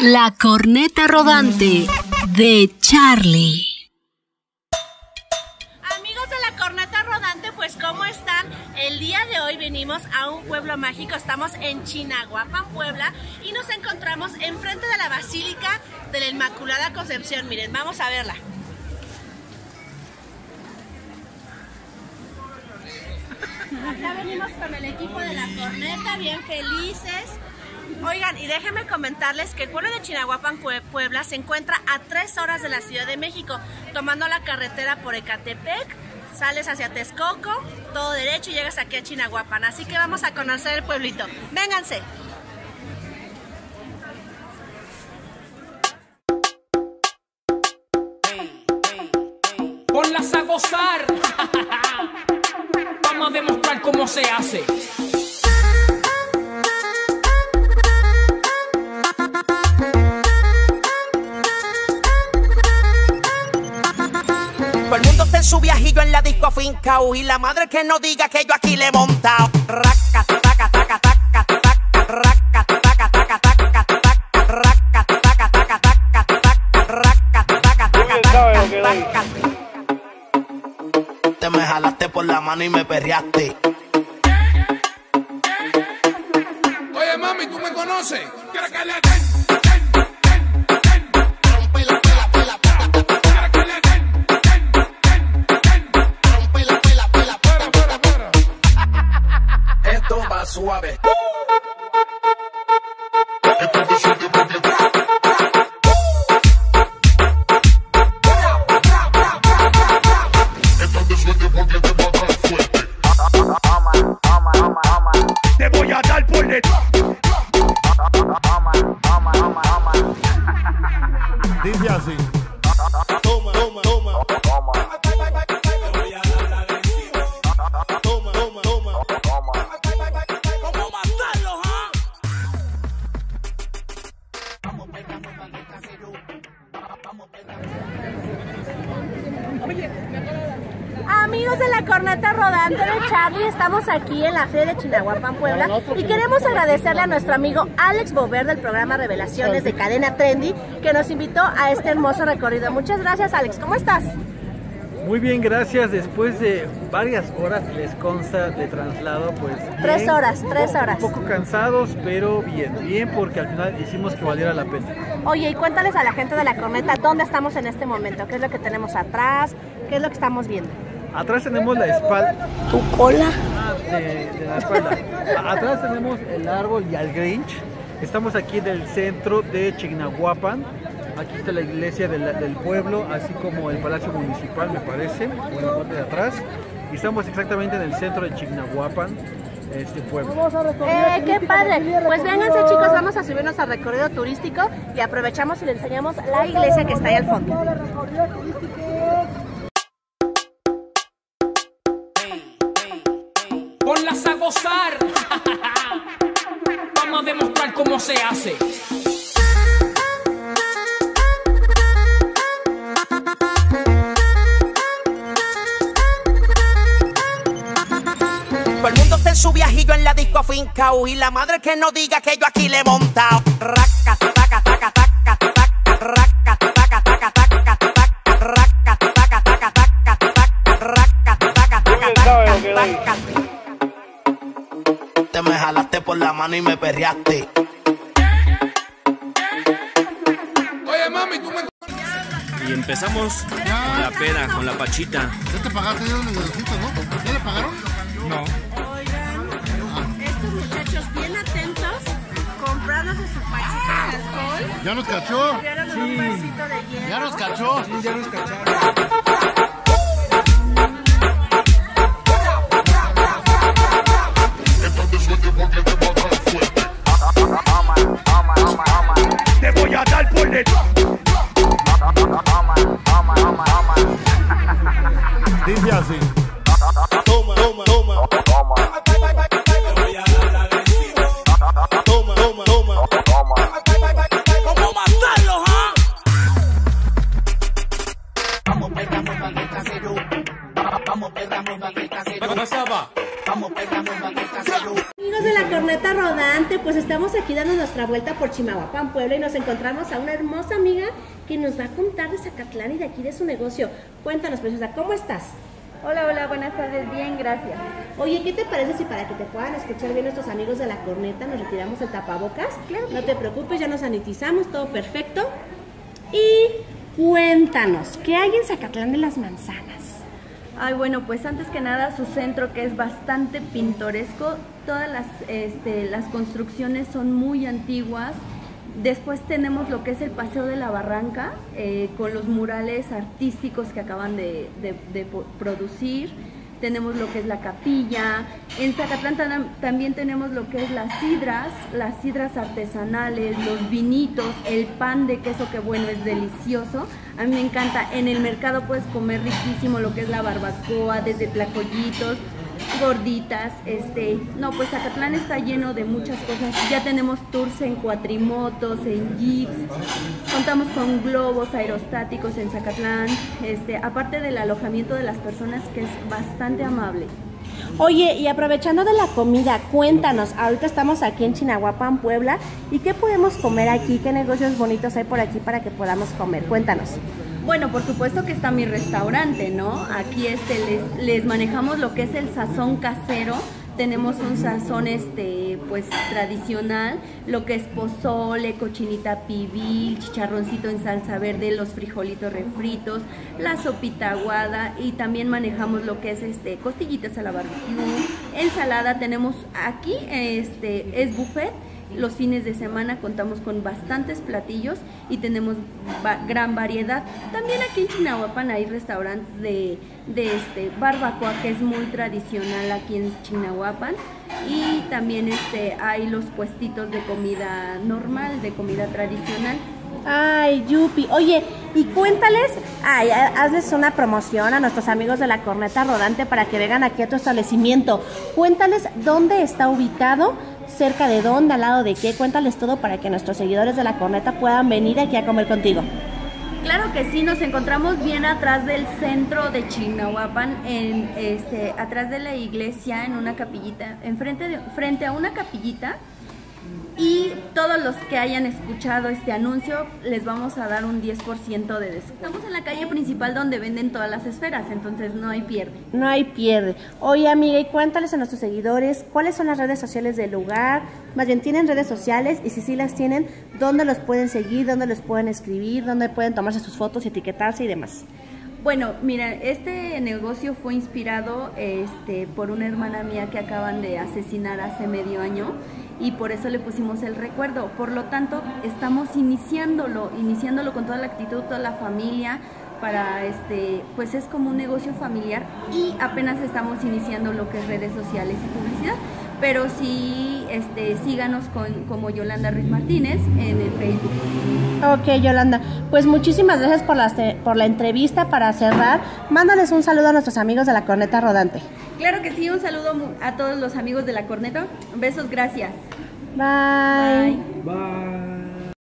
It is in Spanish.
La corneta rodante de Charlie. Amigos de la corneta rodante, pues ¿cómo están? El día de hoy venimos a un pueblo mágico, estamos en Chinahuapan, Puebla, y nos encontramos enfrente de la Basílica de la Inmaculada Concepción. Miren, vamos a verla. Acá venimos con el equipo de la corneta, bien felices. Oigan, y déjenme comentarles que el pueblo de Chinahuapan, Pue- Puebla, se encuentra a tres horas de la Ciudad de México, tomando la carretera por Ecatepec, sales hacia Texcoco, todo derecho y llegas aquí a Chinahuapan. Así que vamos a conocer el pueblito. ¡Vénganse! Ponlas a gozar. Vamos a demostrar cómo se hace. Su viajillo en la disco afincao Y la madre que no diga que yo aquí le he montado Raca, taca, taca, taca, taca, raca, taca, taca, taca, taca, raca, taca, taca, taca, taca, raca, taca, taca, taca, taca. Te me jalaste por la mano y me perreaste. Oye, mami, ¿tú me conoces? ¿Quieres que le den, de Charlie, estamos aquí en la Feria de Chinahuapan, Puebla, y queremos agradecerle a nuestro amigo Alex Bover del programa Revelaciones de Cadena Trendy, que nos invitó a este hermoso recorrido. Muchas gracias, Alex. ¿Cómo estás? Muy bien, gracias. Después de varias horas, les consta de traslado, pues. bien. Tres horas, tres horas. Un poco cansados, pero bien. Bien, porque al final hicimos que valiera la pena. Oye, y cuéntales a la gente de la corneta dónde estamos en este momento, qué es lo que tenemos atrás, qué es lo que estamos viendo. Atrás tenemos la espalda. ¿Tu cola? Ah, de, de la espalda. Atrás tenemos el árbol y al Grinch. Estamos aquí en el centro de Chignahuapan. Aquí está la iglesia del, del pueblo, así como el palacio municipal, me parece, en la parte de atrás. Y estamos exactamente en el centro de Chignahuapan, este pueblo. ¡Eh, qué padre! Pues vénganse chicos, vamos a subirnos al recorrido turístico y aprovechamos y le enseñamos la iglesia que está ahí al fondo. Cómo se hace. Todo el mundo está en su viajillo en la disco afincao Y la madre que no diga que yo aquí le he montado Raca, taca, taca, taca, taca, raca, taca, taca, taca, taca, raca, taca, taca, taca, taca, raca, taca, taca, taca, taca. Te me jalaste por la mano y me perreaste. Empezamos con la peda, con la pachita. ¿Ya te pagaste ya los no? ¿Ya le pagaron? No. Oigan, estos muchachos bien atentos, comprándose su pachita de alcohol, ¿Ya nos cachó? dieron un de hielo. ¿Ya nos cachó? Sí, ya nos cacharon. te voy a dar por detrás. Estamos aquí dando nuestra vuelta por Chimahuapan, Puebla, y nos encontramos a una hermosa amiga que nos va a contar de Zacatlán y de aquí de su negocio. Cuéntanos, preciosa, ¿cómo estás? Hola, hola, buenas tardes, bien, gracias. Oye, ¿qué te parece si para que te puedan escuchar bien nuestros amigos de la corneta nos retiramos el tapabocas? Claro. No te preocupes, ya nos sanitizamos, todo perfecto. Y cuéntanos, ¿qué hay en Zacatlán de las Manzanas? Ay, bueno, pues antes que nada su centro que es bastante pintoresco, todas las, este, las construcciones son muy antiguas. Después tenemos lo que es el Paseo de la Barranca, eh, con los murales artísticos que acaban de, de- producir. Tenemos lo que es la capilla. En Zacatlán tam- también tenemos lo que es las sidras, las sidras artesanales, los vinitos, el pan de queso que bueno, es delicioso. A mí me encanta. En el mercado puedes comer riquísimo lo que es la barbacoa, desde tlacoyitos, gorditas, este, no, pues Zacatlán está lleno de muchas cosas. Ya tenemos tours en cuatrimotos, en jeeps, contamos con globos aerostáticos en Zacatlán, este, aparte del alojamiento de las personas que es bastante amable. Oye, y aprovechando de la comida, cuéntanos, ahorita estamos aquí en Chinahuapan, Puebla, ¿y qué podemos comer aquí? ¿Qué negocios bonitos hay por aquí para que podamos comer? Cuéntanos. Bueno, por supuesto que está mi restaurante, ¿no? Aquí este, les, les manejamos lo que es el sazón casero. Tenemos un sazón este, pues tradicional, lo que es pozole, cochinita pibil, chicharroncito en salsa verde, los frijolitos refritos, la sopita aguada y también manejamos lo que es este costillitas a la barbecue, ensalada, tenemos aquí este es buffet los fines de semana contamos con bastantes platillos y tenemos gran variedad. También aquí en Chinahuapan hay restaurantes de, de este barbacoa que es muy tradicional aquí en Chinahuapan y también este hay los puestitos de comida normal, de comida tradicional. Ay, Yupi. Oye, y cuéntales, ay, ha- hazles una promoción a nuestros amigos de la Corneta Rodante para que vengan aquí a tu establecimiento. Cuéntales dónde está ubicado, cerca de dónde, al lado de qué. Cuéntales todo para que nuestros seguidores de la Corneta puedan venir aquí a comer contigo. Claro que sí, nos encontramos bien atrás del centro de Chignahuapan, en este, atrás de la iglesia, en una capillita, enfrente de, frente a una capillita. Y todos los que hayan escuchado este anuncio les vamos a dar un 10% de descuento. Estamos en la calle principal donde venden todas las esferas, entonces no hay pierde. No hay pierde. Oye, amiga, y cuéntales a nuestros seguidores cuáles son las redes sociales del lugar. Más bien, ¿tienen redes sociales? Y si sí las tienen, ¿dónde los pueden seguir? ¿Dónde los pueden escribir? ¿Dónde pueden tomarse sus fotos, etiquetarse y demás? Bueno, mira, este negocio fue inspirado este, por una hermana mía que acaban de asesinar hace medio año y por eso le pusimos el recuerdo. Por lo tanto, estamos iniciándolo, iniciándolo con toda la actitud, toda la familia para este, pues es como un negocio familiar y apenas estamos iniciando lo que es redes sociales y publicidad. Pero sí, este, síganos con, como Yolanda Ruiz Martínez en el Facebook. Ok, Yolanda. Pues muchísimas gracias por la, por la entrevista. Para cerrar, mándales un saludo a nuestros amigos de la Corneta Rodante. Claro que sí, un saludo a todos los amigos de la corneta. Besos, gracias. Bye. Bye. Bye.